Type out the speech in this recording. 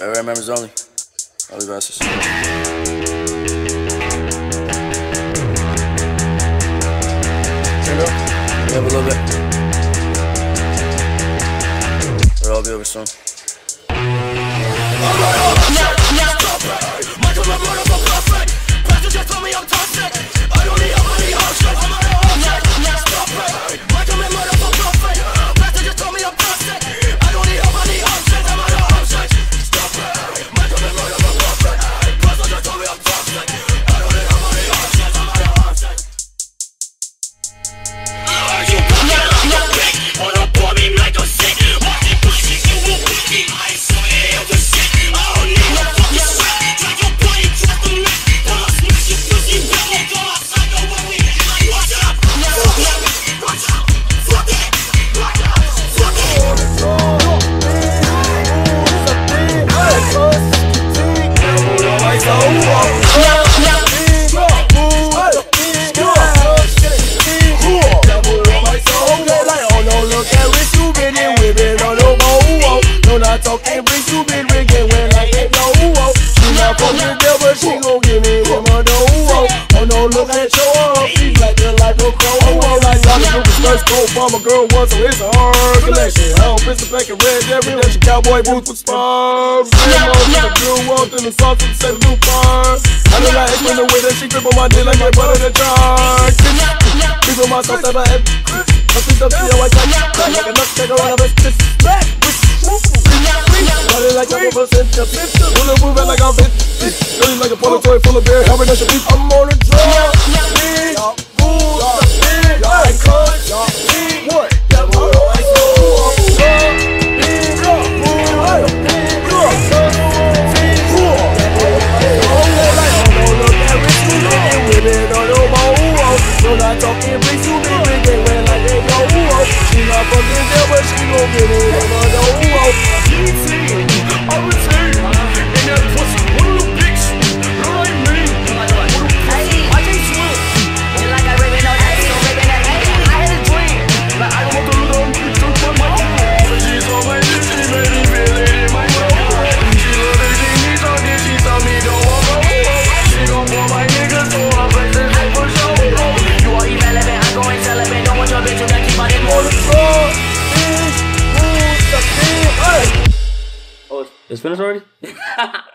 Red Red members only. Only verses. Turn it up. Yeah, a little bit. It'll all be over soon. Talking big stupid rigging when I get no ooh She not fuck them but she gon' give me them a no ooh Oh no look at your arm She like the life of crow. Oh like lot of stupid skirts Cold from a girl once so it's a hard collection. Hell pistol back and red every day she Cowboy boots with spurs. Red on the blue walk in the sauce with the same blue bar I know that explain the way that she grip on my dick like my butter the jar People myself that I have I think the feel like I like a nut checker on a bitch Body like I'm over center Pull up, move it like I'm 50 Feeling like a polo toy full of beer Having a beat I'm on a drug Big, booze, big, like cut What? Not talking big, too big, big, they went like they go, ooh, She not fucking there, but she gon' get it, It's finished already?